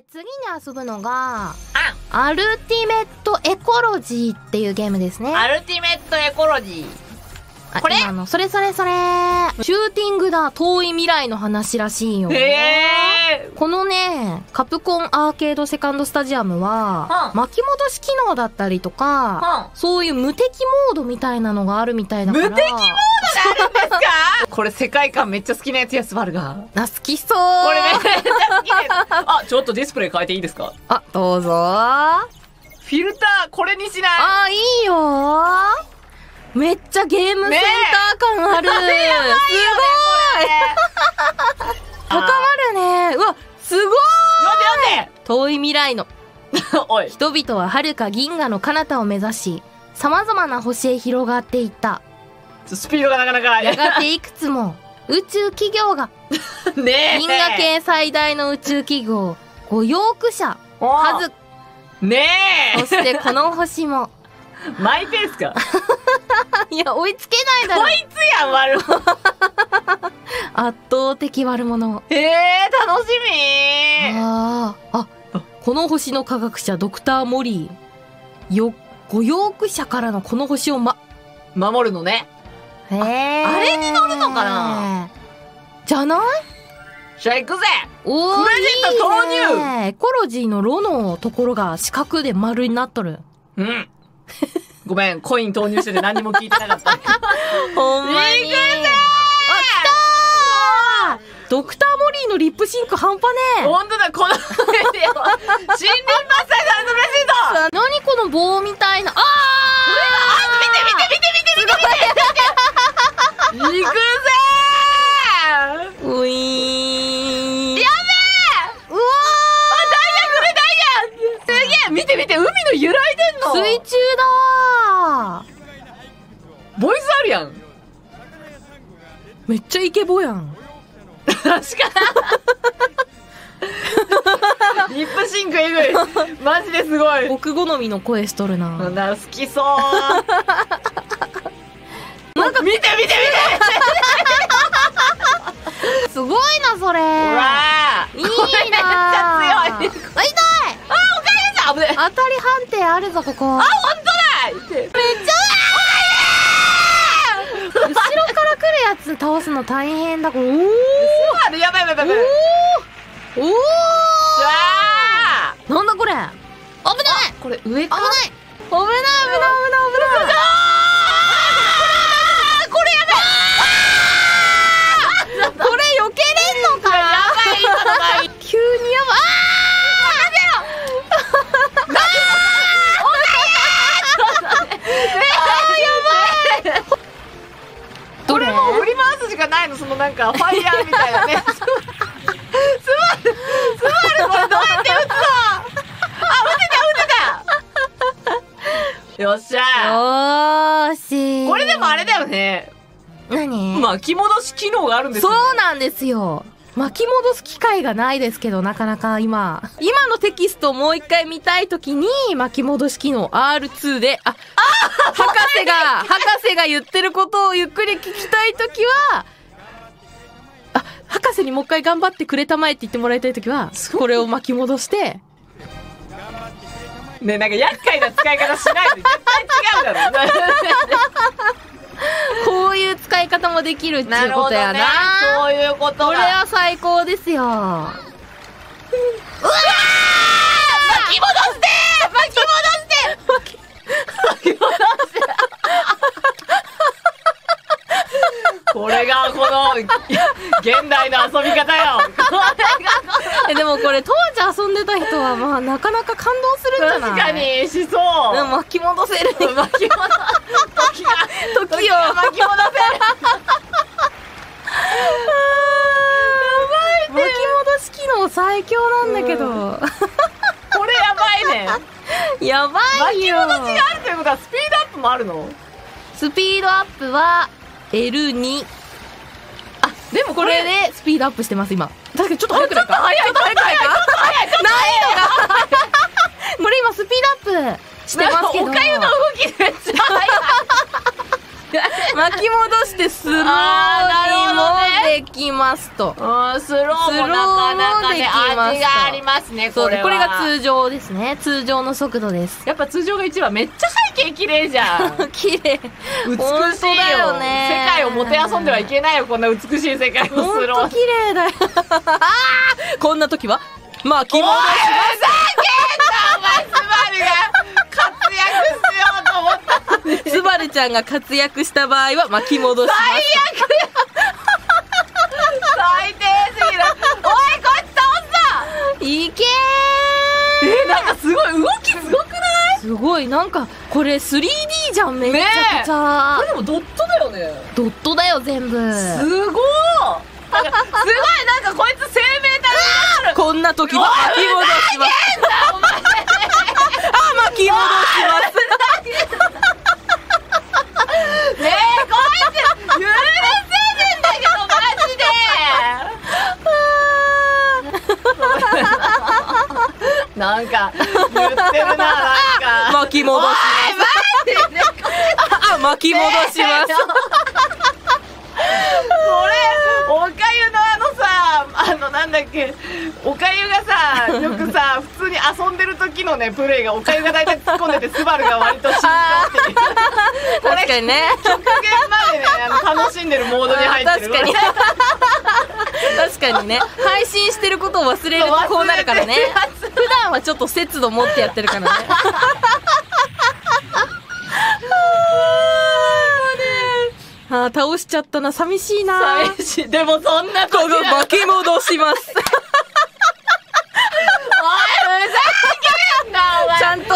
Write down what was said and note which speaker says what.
Speaker 1: で次に遊ぶのが
Speaker 2: あ
Speaker 1: アルティメットエコロジーっていうゲームですね。
Speaker 2: アルティメットエコロジー。
Speaker 1: あ
Speaker 2: これ？
Speaker 1: 今のそれそれそれ。シューティングだ遠い未来の話らしいよ。
Speaker 2: へえ
Speaker 1: このねカプコンアーケードセカンドスタジアムは、
Speaker 2: うん。
Speaker 1: 巻き戻し機能だったりとか、
Speaker 2: うん。
Speaker 1: そういう無敵モードみたいなのがあるみたいだから。
Speaker 2: 無敵モードあるんですか？これ世界観めっちゃ好きなやつやすばるが
Speaker 1: あ好きそう。
Speaker 2: これめっちゃ好きです。あちょっとディスプレイ変えていいですか？
Speaker 1: あどうぞ。あ
Speaker 2: フィルターこれにしない。
Speaker 1: いいよ。めっちゃゲームセンター感ある、すごい。高遠い未来の。人々は遥か銀河の彼方を目指し様々な星へ広がっていった。
Speaker 2: スピードがなかなか。
Speaker 1: やがていくつも 宇宙企業が
Speaker 2: ねえ。
Speaker 1: 銀河系最大の宇宙企業五葉区社数。
Speaker 2: ね
Speaker 1: そしてこの星も。
Speaker 2: えマイペースか？
Speaker 1: いや追いつけないだろ。
Speaker 2: こいつやん悪
Speaker 1: 圧倒的悪者。
Speaker 2: へえ楽しみ。
Speaker 1: あー。あこの星の科学者ドクター・モリー。よ五葉区社からのこの星をま
Speaker 2: 守るのね。
Speaker 1: へえ
Speaker 2: あれに乗るのかな？
Speaker 1: じゃない？
Speaker 2: じゃあ行くぜ。
Speaker 1: おー
Speaker 2: クレジット投入。
Speaker 1: エコロジーのロのところが四角で丸になっとる。
Speaker 2: うん。ごめんコイン投入してて何にも聞いてなかった。
Speaker 1: ほんまに。
Speaker 2: 行くぜ
Speaker 1: あ来たードクター・モリーのリップシンク半端ねえ。
Speaker 2: 本当だこの森林伐採された
Speaker 1: 何この棒みたいな。あ
Speaker 2: 見て見て見て見て見て見て行くぜ
Speaker 1: ー。ういー。
Speaker 2: やべえ
Speaker 1: うわ
Speaker 2: あダイヤダイヤすげえ見て見て海の揺らいでんの。
Speaker 1: ー水中だ
Speaker 2: ボイスあるやん。
Speaker 1: ーめっちゃイケボやん
Speaker 2: 確かにリップシンクえぐい。マジですごい。
Speaker 1: 僕好みの声しとるな。
Speaker 2: な好きそう。なんか見て見て見て。
Speaker 1: すごいなそれ。いいな
Speaker 2: これめっちゃ強い。
Speaker 1: あ痛い。
Speaker 2: あ危ねえ
Speaker 1: 当たり判定あるぞここ。
Speaker 2: あ本当だ。
Speaker 1: めっちゃ後ろから来るやつ倒すの大変だ。おー
Speaker 2: あやばいやばいやばい。やばい
Speaker 1: おー。おなんだこれ。危ない。
Speaker 2: これ上か
Speaker 1: 危ない。危ない危ない危ないの
Speaker 2: そのなんかファイヤーみたいなね。すまるすまるこれどうやって撃つの？あ撃てた撃てた。よっしゃ。
Speaker 1: よーし。
Speaker 2: これでもあれだよね。
Speaker 1: 何？
Speaker 2: 巻き戻し機能があるんです
Speaker 1: そ
Speaker 2: よ
Speaker 1: うなんですよ。巻き戻す機会がないですけどなかなか今。今のテキストをもう一回見たいときに巻き戻し機能 R2 であ博士が博士が言ってることをゆっくり聞きたいときはあ博士にもう一回頑張ってくれたまえって言ってもらいたいときはこれを巻き戻して。
Speaker 2: ねなんか厄介な使い方しないで絶対違うだろ。
Speaker 1: こういう使い方もできるっていうことやな。
Speaker 2: そういうこと
Speaker 1: これ
Speaker 2: が
Speaker 1: は最高ですよ。
Speaker 2: 巻き戻して巻き戻して！巻き戻して これがこの現代の遊び方よ。こ
Speaker 1: えでもこれ当時遊んでた人はまあなかなか感動するんじゃない？
Speaker 2: れ確かにしそう。
Speaker 1: うん巻き戻せる。
Speaker 2: 巻き戻時が時を巻き戻
Speaker 1: 巻き戻し機能最強なんだけど。
Speaker 2: せこれやばいね。
Speaker 1: やばいよ。
Speaker 2: 巻き戻しがあるということはスピードアップもあるの？
Speaker 1: スピードアップは L2
Speaker 2: あでも
Speaker 1: これでスピードアップしてます今。確かにちょっと速くないか
Speaker 2: 早いちょっと早いちょっと早いちょっと早いちょっと
Speaker 1: これ今スピードアップしてますけど。
Speaker 2: おかゆの動きめっちゃ早い
Speaker 1: 巻き戻してスローにも
Speaker 2: ね。
Speaker 1: できまますと。
Speaker 2: うん、スローもなかなかね、味がありますね、これは。
Speaker 1: これが通常ですね。通常の速度です。
Speaker 2: やっぱ通常が一番めっちゃ背景綺麗じゃん。
Speaker 1: 綺麗。
Speaker 2: 美しいよ
Speaker 1: よね
Speaker 2: 世界をもてあそんではいけないよ、こんな美しい世界を
Speaker 1: ほん
Speaker 2: する。
Speaker 1: と綺麗だよ。あーこんな時は、まあ、着
Speaker 2: おい、ふ
Speaker 1: 物
Speaker 2: ざけんなお前、スバルが活躍しようと思った。
Speaker 1: スバルちゃんが活躍した場合は巻き戻します。
Speaker 2: 最悪や最低すぎる。おい、こいつ倒す
Speaker 1: いけ
Speaker 2: え、なんかすごい、動きすごい
Speaker 1: ーすごい、なんか、これ 3D じゃん、めちゃくちゃ。
Speaker 2: これでもドットだよね。
Speaker 1: ドットだよ、全部。
Speaker 2: すごいなんかすごいなんかこいつ生命体になる
Speaker 1: こんな時は巻き戻します。あ、巻き戻します。
Speaker 2: ねえこいつ許せねえんだけどマジでなんか言ってるななんか
Speaker 1: 巻き戻します。あ、巻き戻します。
Speaker 2: これおかゆのあのさあのなんだっけおかゆがさよくさ普通に遊んでる時のねプレイがおかゆが大体突っ込んでてスバルが割と慎重っていうこれ
Speaker 1: 確かにね。
Speaker 2: 極限までねあの楽しんでるモードに入ってる
Speaker 1: 確かに。確かにね。配信してることを忘れるとこうなるからね。普段はちょっと節度持ってやってるからね。あー倒しちゃったな。寂しいな。
Speaker 2: 寂しいでもそんな
Speaker 1: ここ
Speaker 2: 時だ
Speaker 1: 巻き戻します。
Speaker 2: おいふざけんなお前
Speaker 1: ちゃんと、